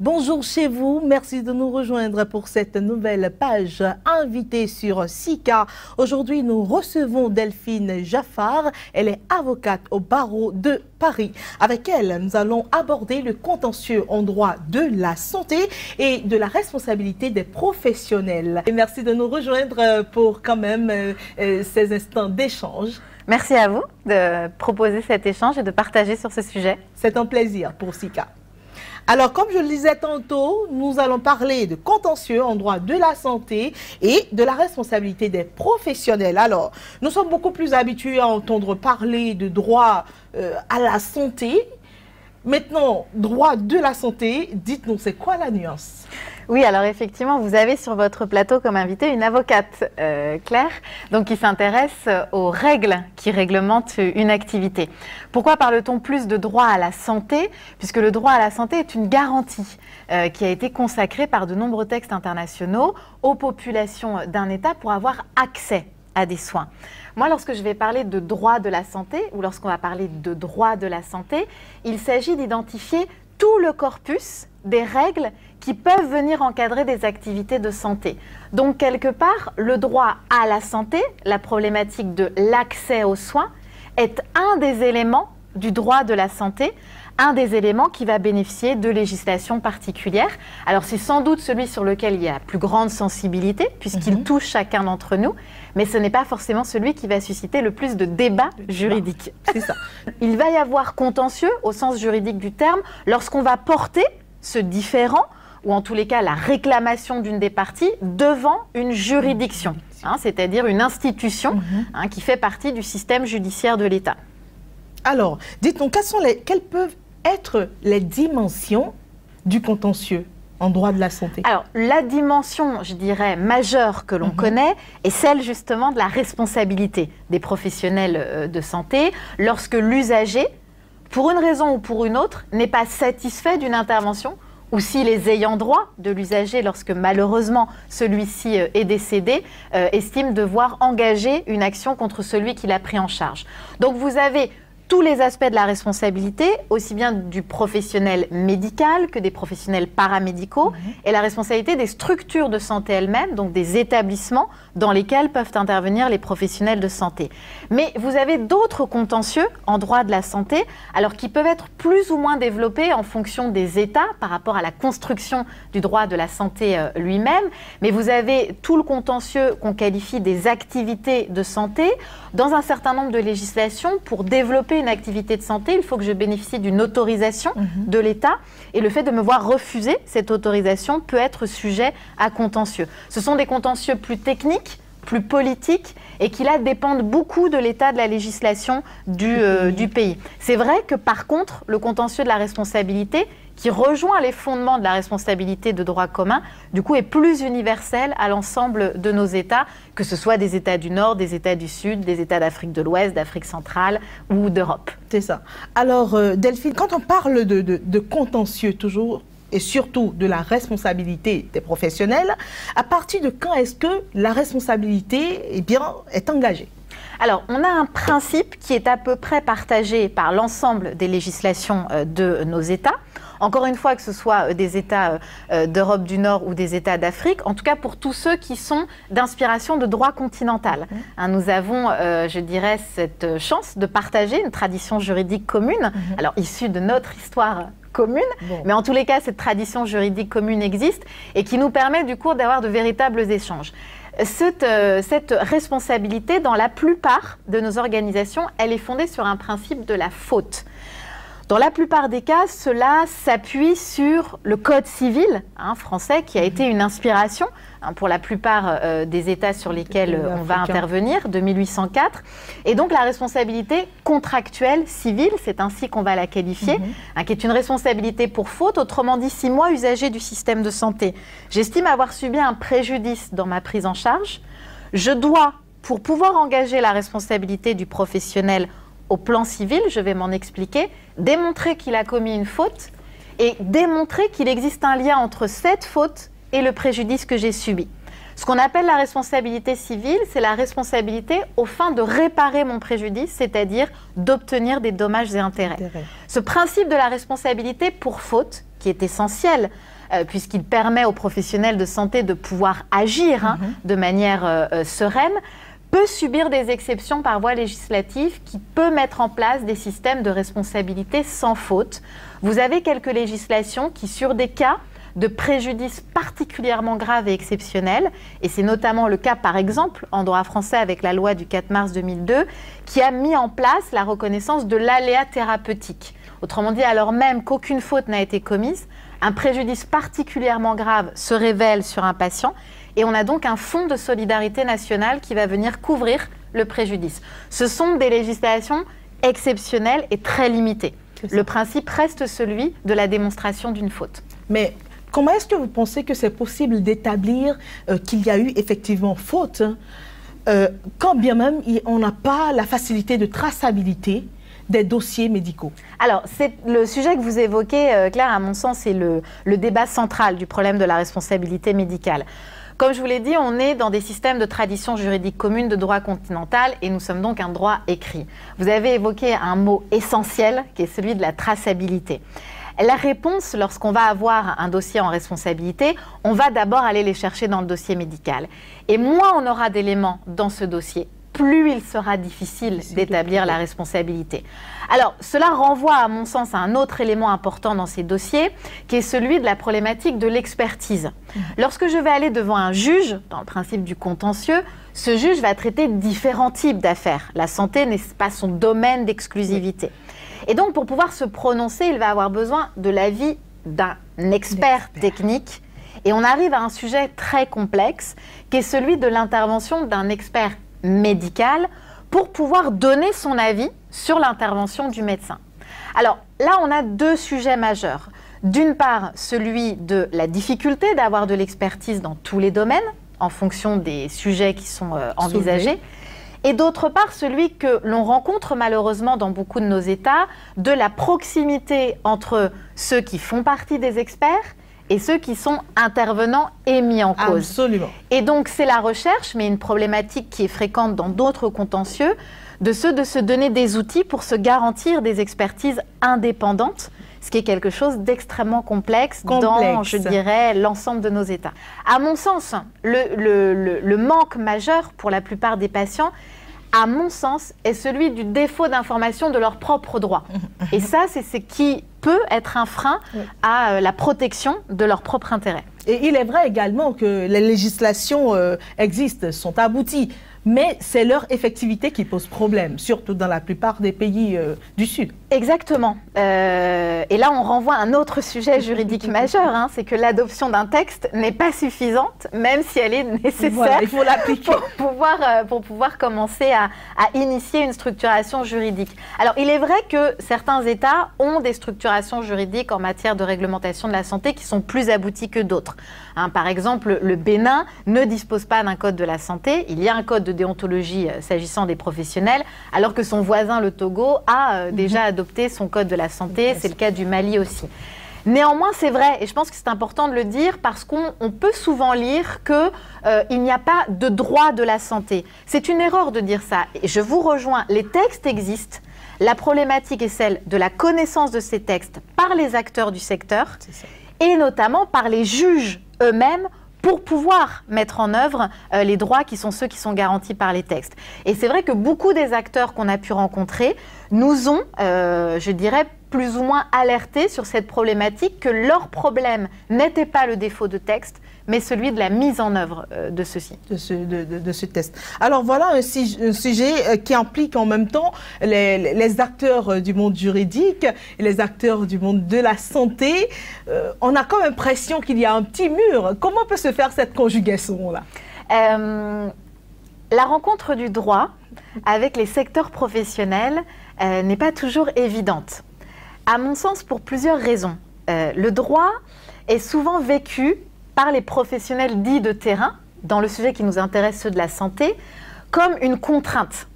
Bonjour chez vous, merci de nous rejoindre pour cette nouvelle page invitée sur SICA. Aujourd'hui, nous recevons Delphine Jaffard. Elle est avocate au barreau de Paris. Avec elle, nous allons aborder le contentieux en droit de la santé et de la responsabilité des professionnels. Et merci de nous rejoindre pour quand même euh, euh, ces instants d'échange. Merci à vous de proposer cet échange et de partager sur ce sujet. C'est un plaisir pour SICA. Alors, comme je le disais tantôt, nous allons parler de contentieux en droit de la santé et de la responsabilité des professionnels. Alors, nous sommes beaucoup plus habitués à entendre parler de droit euh, à la santé. Maintenant, droit de la santé, dites-nous, c'est quoi la nuance? Oui, alors effectivement, vous avez sur votre plateau comme invité une avocate, euh, Claire, donc qui s'intéresse aux règles qui réglementent une activité. Pourquoi parle-t-on plus de droit à la santé? Puisque le droit à la santé est une garantie euh, qui a été consacrée par de nombreux textes internationaux aux populations d'un État pour avoir accès à des soins. Moi, lorsque je vais parler de droit de la santé, ou lorsqu'on va parler de droit de la santé, il s'agit d'identifier tout le corpus des règles qui peuvent venir encadrer des activités de santé. Donc, quelque part, le droit à la santé, la problématique de l'accès aux soins, est un des éléments du droit de la santé, un des éléments qui va bénéficier de législation particulière. Alors c'est sans doute celui sur lequel il y a plus grande sensibilité, puisqu'il mhm. touche chacun d'entre nous, mais ce n'est pas forcément celui qui va susciter le plus de débats juridiques. C'est ça. il va y avoir contentieux, au sens juridique du terme, lorsqu'on va porter ce différent ou en tous les cas la réclamation d'une des parties devant une juridiction, hein, c'est-à-dire une institution mhm. hein, qui fait partie du système judiciaire de l'État. Alors, dites-nous, quelles, peuvent être les dimensions du contentieux en droit de la santé Alors, la dimension, je dirais, majeure que l'on mhm. connaît est celle justement de la responsabilité des professionnels euh, de santé lorsque l'usager, pour une raison ou pour une autre, n'est pas satisfait d'une intervention ou si les ayants droit de l'usager, lorsque malheureusement celui-ci euh, est décédé, euh, estiment devoir engager une action contre celui qui l'a pris en charge. Donc vous avez tous les aspects de la responsabilité, aussi bien du professionnel médical que des professionnels paramédicaux, et la responsabilité des structures de santé elles-mêmes, donc des établissements dans lesquels peuvent intervenir les professionnels de santé. Mais vous avez d'autres contentieux en droit de la santé, alors qui peuvent être plus ou moins développés en fonction des États par rapport à la construction du droit de la santé euh, lui-même. Mais vous avez tout le contentieux qu'on qualifie des activités de santé dans un certain nombre de législations pour développer une activité de santé, il faut que je bénéficie d'une autorisation mhm. de l'État. Et le fait de me voir refuser cette autorisation peut être sujet à contentieux. Ce sont des contentieux plus techniques, plus politiques et qui là dépendent beaucoup de l'état de la législation du, euh, du pays. C'est vrai que par contre, le contentieux de la responsabilité, qui rejoint les fondements de la responsabilité de droit commun, du coup est plus universel à l'ensemble de nos États, que ce soit des États du Nord, des États du Sud, des États d'Afrique de l'Ouest, d'Afrique centrale ou d'Europe. C'est ça. Alors euh, Delphine, quand on parle de, de contentieux toujours, et surtout de la responsabilité des professionnels, à partir de quand est-ce que la responsabilité eh bien, est engagée? Alors, on a un principe qui est à peu près partagé par l'ensemble des législations euh, de nos États. Encore une fois, que ce soit euh, des États euh, d'Europe du Nord ou des États d'Afrique, en tout cas pour tous ceux qui sont d'inspiration de droit continental. Mhm. Hein, nous avons, je dirais, cette chance de partager une tradition juridique commune, mhm. alors issue de notre histoire commune, mais en tous les cas, cette tradition juridique commune existe et qui nous permet du coup d'avoir de véritables échanges. Euh, cette, responsabilité, dans la plupart de nos organisations, elle est fondée sur un principe de la faute. Dans la plupart des cas, cela s'appuie sur le Code civil hein, français qui a été une inspiration hein, pour la plupart euh, des États sur lesquels euh, on va intervenir, de 1804. Et donc la responsabilité contractuelle civile, c'est ainsi qu'on va la qualifier, mhm. hein, qui est une responsabilité pour faute, autrement dit, si moi, usager du système de santé, j'estime avoir subi un préjudice dans ma prise en charge, je dois, pour pouvoir engager la responsabilité du professionnel au plan civil, je vais m'en expliquer, démontrer qu'il a commis une faute et démontrer qu'il existe un lien entre cette faute et le préjudice que j'ai subi. Ce qu'on appelle la responsabilité civile, c'est la responsabilité au fin de réparer mon préjudice, c'est-à-dire d'obtenir des dommages et intérêts. Ce principe de la responsabilité pour faute, qui est essentiel euh, puisqu'il permet aux professionnels de santé de pouvoir agir hein, mhm. de manière euh, sereine, peut subir des exceptions par voie législative qui peut mettre en place des systèmes de responsabilité sans faute. Vous avez quelques législations qui, sur des cas de préjudice particulièrement graves et exceptionnels, et c'est notamment le cas, par exemple, en droit français avec la loi du 4 mars 2002, qui a mis en place la reconnaissance de l'aléa thérapeutique. Autrement dit, alors même qu'aucune faute n'a été commise, un préjudice particulièrement grave se révèle sur un patient et on a donc un fonds de solidarité nationale qui va venir couvrir le préjudice. Ce sont des législations exceptionnelles et très limitées. Le principe reste celui de la démonstration d'une faute. Mais comment est-ce que vous pensez que c'est possible d'établir euh, qu'il y a eu effectivement faute euh, quand bien même on n'a pas la facilité de traçabilité des dossiers médicaux Alors, c'est le sujet que vous évoquez, euh, Claire, à mon sens, c'est le, le débat central du problème de la responsabilité médicale. Comme je vous l'ai dit, on est dans des systèmes de tradition juridique commune de droit continental et nous sommes donc un droit écrit. Vous avez évoqué un mot essentiel qui est celui de la traçabilité. La réponse, lorsqu'on va avoir un dossier en responsabilité, on va d'abord aller les chercher dans le dossier médical. Et moins on aura d'éléments dans ce dossier, plus il sera difficile d'établir la responsabilité. Alors, cela renvoie, à mon sens, à un autre élément important dans ces dossiers, qui est celui de la problématique de l'expertise. Mmh. Lorsque je vais aller devant un juge, dans le principe du contentieux, ce juge va traiter différents types d'affaires. La santé n'est pas son domaine d'exclusivité. Et donc, pour pouvoir se prononcer, il va avoir besoin de l'avis d'un expert technique. Et on arrive à un sujet très complexe, qui est celui de l'intervention d'un expert médical pour pouvoir donner son avis sur l'intervention du médecin. Alors là, on a deux sujets majeurs. D'une part, celui de la difficulté d'avoir de l'expertise dans tous les domaines, en fonction des sujets qui sont euh, envisagés. Et d'autre part, celui que l'on rencontre malheureusement dans beaucoup de nos États, de la proximité entre ceux qui font partie des experts et ceux qui sont intervenants et mis en cause. Absolument. Et donc c'est la recherche, mais une problématique qui est fréquente dans d'autres contentieux, de ceux de se donner des outils pour se garantir des expertises indépendantes, ce qui est quelque chose d'extrêmement complexe, dans, je dirais, l'ensemble de nos États. À mon sens, le, le, le manque majeur pour la plupart des patients, à mon sens, est celui du défaut d'information de leurs propres droits. Et ça, c'est ce qui peut être un frein à euh, la protection de leurs propres intérêts. Et il est vrai également que les législations euh, existent, sont abouties mais c'est leur effectivité qui pose problème, surtout dans la plupart des pays euh, du Sud. Exactement. Euh, et là, on renvoie à un autre sujet juridique majeur, hein, c'est que l'adoption d'un texte n'est pas suffisante, même si elle est nécessaire il faut l'appliquer. Pour, pouvoir, euh, pour pouvoir commencer à, à, initier une structuration juridique. Alors, il est vrai que certains États ont des structurations juridiques en matière de réglementation de la santé qui sont plus abouties que d'autres. Hein, par exemple, le Bénin ne dispose pas d'un code de la santé. Il y a un code de déontologie euh, s'agissant des professionnels, alors que son voisin, le Togo, a euh, mhm. déjà adopté son code de la santé. C'est le cas du Mali aussi. Néanmoins, c'est vrai, et je pense que c'est important de le dire parce qu'on peut souvent lire qu'il euh, n'y a pas de droit de la santé. C'est une erreur de dire ça. Et je vous rejoins, les textes existent. La problématique est celle de la connaissance de ces textes par les acteurs du secteur et notamment par les juges eux-mêmes pour pouvoir mettre en œuvre euh, les droits qui sont ceux qui sont garantis par les textes. Et c'est vrai que beaucoup des acteurs qu'on a pu rencontrer nous ont, euh, je dirais, plus ou moins alertés sur cette problématique, que leur problème n'était pas le défaut de texte, mais celui de la mise en œuvre euh, de ceci. De ce, de, ce, test. Alors voilà un, sujet euh, qui implique en même temps les, acteurs euh, du monde juridique les acteurs du monde de la santé. on a comme impression qu'il y a un petit mur. Comment peut se faire cette conjugaison-là La rencontre du droit avec les secteurs professionnels n'est pas toujours évidente. À mon sens, pour plusieurs raisons. le droit est souvent vécu par les professionnels dits de terrain, dans le sujet qui nous intéresse, ceux de la santé, comme une contrainte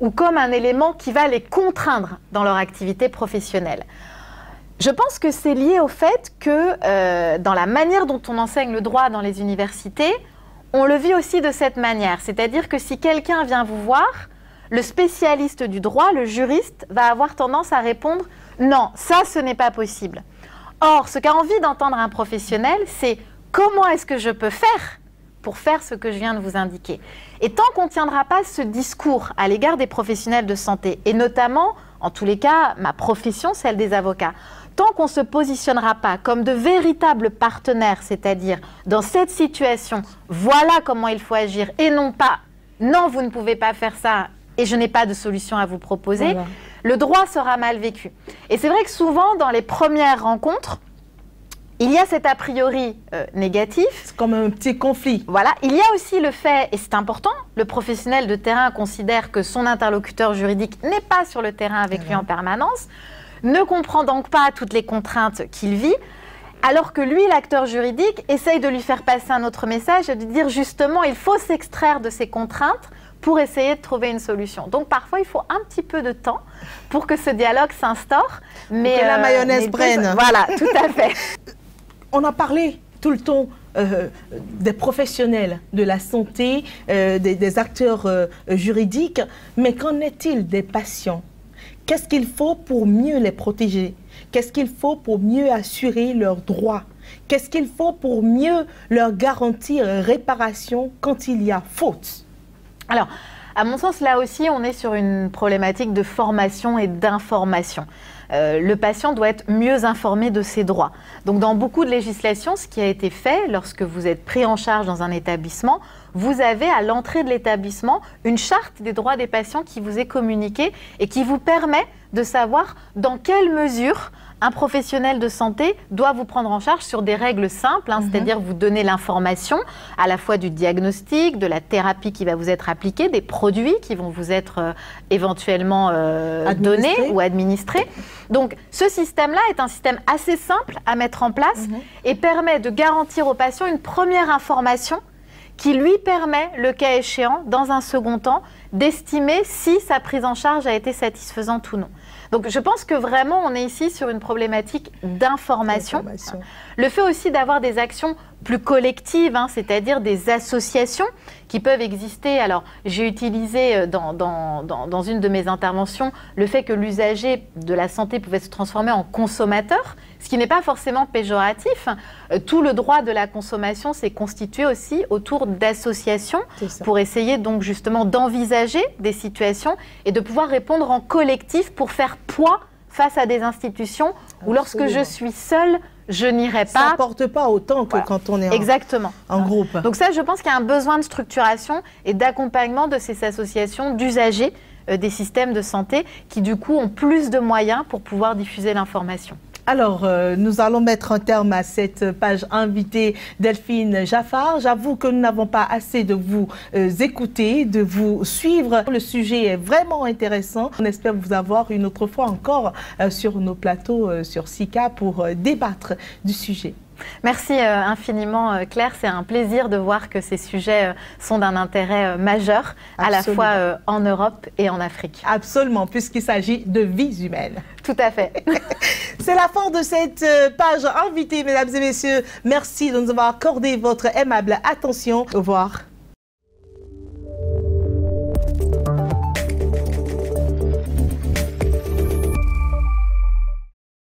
ou comme un élément qui va les contraindre dans leur activité professionnelle. Je pense que c'est lié au fait que euh, dans la manière dont on enseigne le droit dans les universités, on le vit aussi de cette manière. C'est-à-dire que si quelqu'un vient vous voir, le spécialiste du droit, le juriste, va avoir tendance à répondre non, ça, ce n'est pas possible. Or, ce qu'a envie d'entendre un professionnel, c'est comment est-ce que je peux faire pour faire ce que je viens de vous indiquer. Et tant qu'on ne tiendra pas ce discours à l'égard des professionnels de santé, et notamment, en tous les cas, ma profession, celle des avocats, tant qu'on ne se positionnera pas comme de véritables partenaires, c'est-à-dire dans cette situation, voilà comment il faut agir, et non pas, non, vous ne pouvez pas faire ça, et je n'ai pas de solution à vous proposer, le droit sera mal vécu. Et c'est vrai que souvent, dans les premières rencontres, il y a cet a priori euh, négatif. C'est comme un petit conflit. Voilà. Il y a aussi le fait, et c'est important, le professionnel de terrain considère que son interlocuteur juridique n'est pas sur le terrain avec lui en permanence, ne comprend donc pas toutes les contraintes qu'il vit, alors que lui, l'acteur juridique, essaye de lui faire passer un autre message et de dire justement, il faut s'extraire de ces contraintes pour essayer de trouver une solution. Donc parfois, il faut un petit peu de temps pour que ce dialogue s'instaure. Mais que la euh, mayonnaise prenne. Voilà, tout à fait. On a parlé tout le temps euh, des professionnels de la santé, euh, des, acteurs juridiques, mais qu'en est-il des patients? Qu'est-ce qu'il faut pour mieux les protéger? Qu'est-ce qu'il faut pour mieux assurer leurs droits? Qu'est-ce qu'il faut pour mieux leur garantir réparation quand il y a faute? Alors, à mon sens, là aussi, on est sur une problématique de formation et d'information. Euh, le patient doit être mieux informé de ses droits. Donc dans beaucoup de législations, ce qui a été fait lorsque vous êtes pris en charge dans un établissement, vous avez à l'entrée de l'établissement une charte des droits des patients qui vous est communiquée et qui vous permet de savoir dans quelle mesure un professionnel de santé doit vous prendre en charge sur des règles simples, hein, mhm. c'est-à-dire vous donner l'information à la fois du diagnostic, de la thérapie qui va vous être appliquée, des produits qui vont vous être euh, éventuellement euh, donnés ou administrés. Donc ce système-là est un système assez simple à mettre en place mhm. et permet de garantir au patient une première information qui lui permet, le cas échéant, dans un second temps, d'estimer si sa prise en charge a été satisfaisante ou non. Donc je pense que vraiment on est ici sur une problématique d'information. Le fait aussi d'avoir des actions plus collectives, hein, c'est-à-dire des associations qui peuvent exister. Alors, j'ai utilisé euh, dans, dans, dans, une de mes interventions le fait que l'usager de la santé pouvait se transformer en consommateur, ce qui n'est pas forcément péjoratif. Euh, tout le droit de la consommation s'est constitué aussi autour d'associations pour essayer donc justement d'envisager des situations et de pouvoir répondre en collectif pour faire poids face à des institutions où lorsque je suis seule, je n'irai pas. Ça n'apporte pas autant que quand on est Exactement. en groupe. Donc ça, je pense qu'il y a un besoin de structuration et d'accompagnement de ces associations d'usagers euh, des systèmes de santé qui, du coup, ont plus de moyens pour pouvoir diffuser l'information. Alors, euh, nous allons mettre un terme à cette page invitée Delphine Jaffard. J'avoue que nous n'avons pas assez de vous euh, écouter, de vous suivre. Le sujet est vraiment intéressant. On espère vous avoir une autre fois encore euh, sur nos plateaux sur SICA pour débattre du sujet. Merci euh, infiniment euh, Claire, c'est un plaisir de voir que ces sujets euh, sont d'un intérêt majeur à la fois en Europe et en Afrique. Absolument, puisqu'il s'agit de vies humaines. Tout à fait. c'est la fin de cette page invitée, mesdames et messieurs. Merci de nous avoir accordé votre aimable attention. Au revoir.